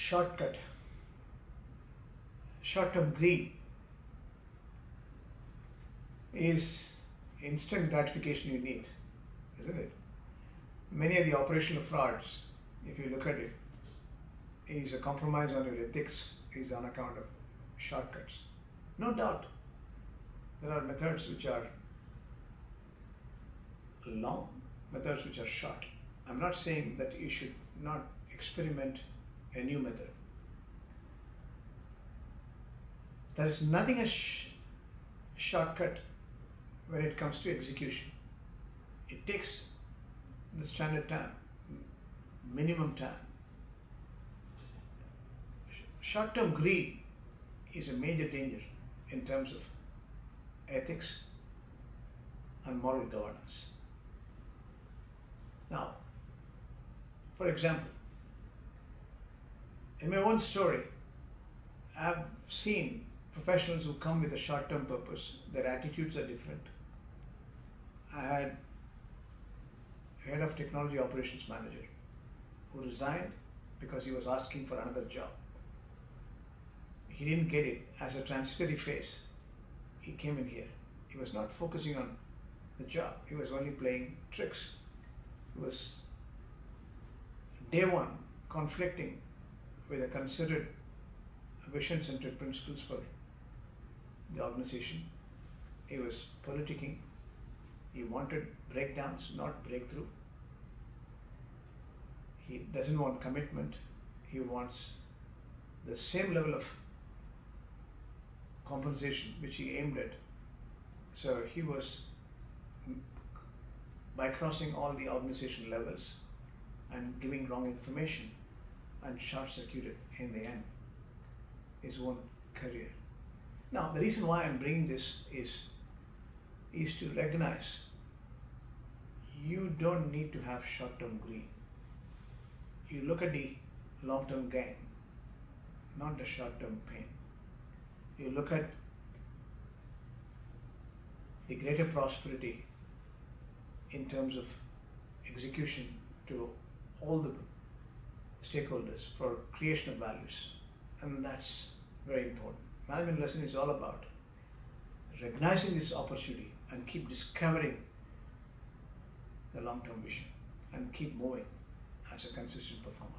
shortcut, short term greed is instant gratification you need, isn't it? Many of the operational frauds, if you look at it, is a compromise on your ethics, is on account of shortcuts. No doubt. There are methods which are long, methods which are short. I'm not saying that you should not experiment a new method. There is nothing a sh- shortcut when it comes to execution. It takes the standard time, minimum time. Short term greed is a major danger in terms of ethics and moral governance. Now, for example, in my own story, I've seen professionals who come with a short term purpose, their attitudes are different. I had head of technology operations manager who resigned because he was asking for another job. He didn't get it as a transitory phase. He came in here. He was not focusing on the job. He was only playing tricks. He was day one conflicting with a considered vision centered principles for the organization. He was politicking. He wanted breakdowns, not breakthrough. He doesn't want commitment. He wants the same level of compensation which he aimed at. So he was mm, by crossing all the organization levels and giving wrong information and short circuited in the end his own career. Now, the reason why I'm bringing this is, is to recognize you don't need to have short term greed. You look at the long term gain, not the short term pain. You look at the greater prosperity in terms of execution to all the stakeholders for creation of values. And that's very important. Management lesson is all about recognizing this opportunity and keep discovering the long term vision and keep moving as a consistent performer.